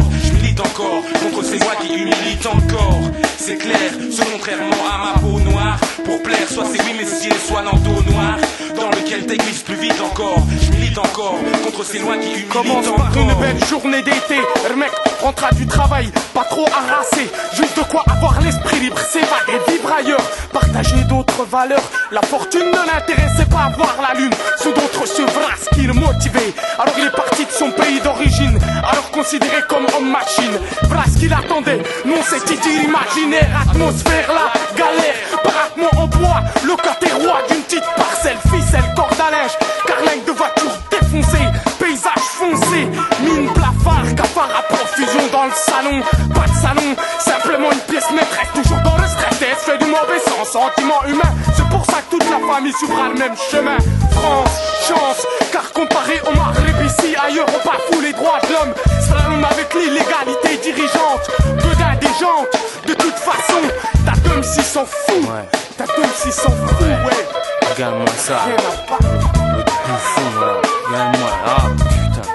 vide encore. Je milite encore contre ces lois qui humilient encore. C'est clair, ce contrairement à ma peau noire. Pour plaire, soit c'est oui messieurs, soit l'endos noir. Dans lequel t'aiguises plus vite encore. Je milite encore contre ces lois qui humilient Commence encore. par une belle journée d'été. Le mec rentrera du travail, pas trop harassé. Juste de quoi avoir l'esprit libre, s'évader, vivre ailleurs. Partager d'autres valeurs. La fortune ne l'intéressait pas à voir la lune. Sous d'autres chevras qui le motivaient. Alors il est parti de son pays d'origine. Alors considéré comme homme machine. Voilà ce qu'il attendait. Non, c'est dire imaginaire. Atmosphère, la galère. Baraquement en bois. Côté roi d'une petite parcelle. Ficelle, corde à linge. Carlingue de voiture défoncée. Paysage foncé. Mine blafard. Cafard à profusion dans le salon. Pas de salon. Simplement une pièce maîtresse. Toujours dans le fait du mauvais sens. Sentiment humain. C'est pour ça que toute la famille suivra le même chemin. France, chance. Car comparé au Maghreb ici, ailleurs on bafoue les droits de l'homme. Slalom avec l'illégalité dirigeante. Bedin des jantes. De toute façon, ta dame s'y s'en fout. Ouais. Ta dame s'y s'en fout, ouais. Regarde-moi ça. Le bouffon, là. Regarde-moi. Ah, putain.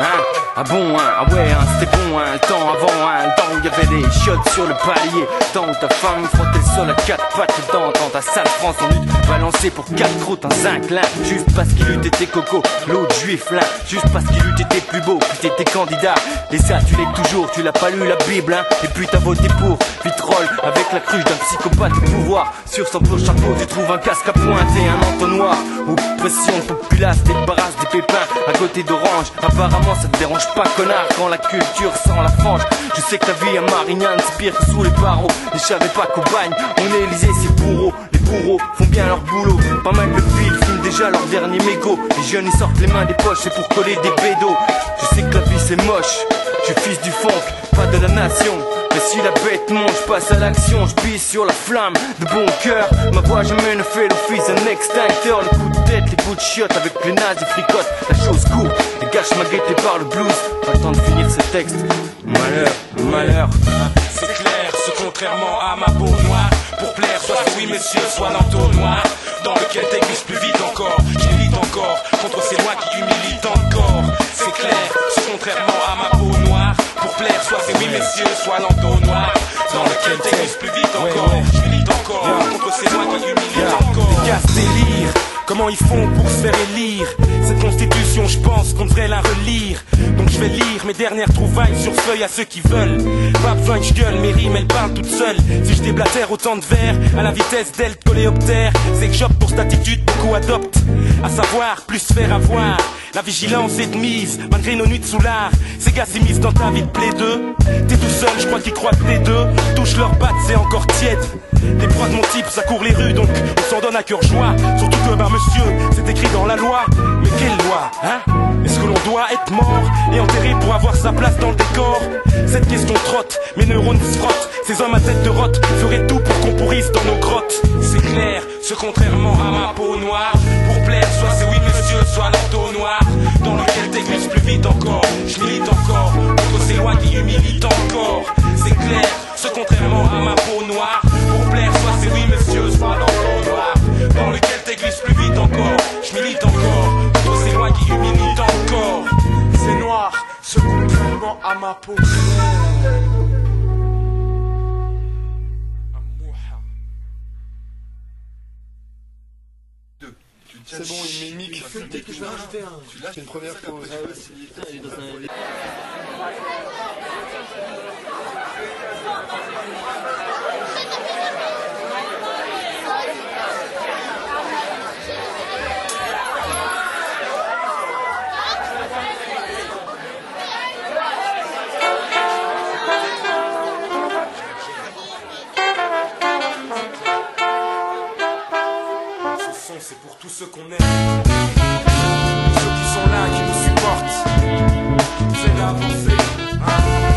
Hein? Ah bon, hein? Ah ouais, hein, c'était bon, hein Le temps avant, hein Le temps il y avait des shots sur le palier. Temps où ta femme frottait le sol à quatre pattes. Dedans Quand ta sale France en lutte balancée pour quatre croûtes un zinc là Juste parce qu'il eût été coco, l'autre juif là. Juste parce qu'il eût été plus beau, puis t'étais candidat. Et ça, tu l'es toujours, tu l'as pas lu la Bible, hein. Et puis t'as voté pour Vitrolles avec la cruche d'un psychopathe au pouvoir. Sur son beau chapeau, tu trouves un casque à pointer, un entonnoir. Oppression populace, débarrasse des pépins à côté d'orange. Apparemment ça te dérange pas connard quand la culture sent la frange. Je sais que ta vie à Marignane c'est pire que sous les barreaux. Je savais pas qu'au bagne on Élysée c'est bourreau Les bourreaux font bien leur boulot. Pas mal de filles filment déjà leur dernier mégot. Les jeunes ils sortent les mains des poches c'est pour coller des bédos. Je sais que la vie c'est moche. Je suis fils du funk, pas de la nation si la bête monte, je passe à l'action, je pisse sur la flamme de bon cœur. Ma voix jamais ne fait l'office d'un extincteur. Les coups de tête, les coups de chiottes avec les nazis fricotent. La chose court, les gâches m'a guetté par le blues. Pas le temps de finir ce texte. Malheur, malheur. C'est clair, ce contrairement à ma peau noire Pour plaire, soit oui messieurs, soit l'entonnoir Comment ils font pour se faire élire? Cette constitution, je pense qu'on devrait la relire. Donc je vais lire mes dernières trouvailles sur feuille à ceux qui veulent. Pas besoin que je gueule, mes rimes elles parlent toutes seules. Si je déblatère autant de vers à la vitesse d'El coléoptère, c'est que j'opte pour cette attitude, beaucoup adoptent. À savoir, plus faire avoir. La vigilance est de mise, malgré nos nuits de soulard. Ces gars s'immiscent dans ta vie de plaideux. T'es tout seul, je crois qu'ils croient que les deux touchent leurs pattes, c'est encore tiède. Les proies de mon type, ça court les rues, donc on s'en donne à cœur joie. Surtout que, bah monsieur, c'est écrit dans la loi. Mais quelle loi, hein? Est-ce que l'on doit être mort et enterré pour avoir sa place dans le décor? Cette question trotte, mes neurones se frottent. Ces hommes à tête de rotte feraient tout pour qu'on pourrisse dans nos grottes. C'est clair, ce contrairement à ma peau noire Pour plaire, soit c'est oui monsieur, soit l'entonnoir Dans lequel t'aiguises plus vite encore. Je milite encore contre ces lois qui humilient encore. C'est clair, ce contrairement à ma peau noire Pour plaire, soit c'est oui monsieur, soit l'entonnoir Dans lequel t'aiguises plus vite encore. Je milite encore contre ces lois qui humilient encore. C'est noir, ce contrairement à ma peau. C'est bon, que je vais un. Lâches une première pause. c'est pour tous ceux qu'on aime. Ceux qui sont là, qui nous supportent. C'est l'avancée.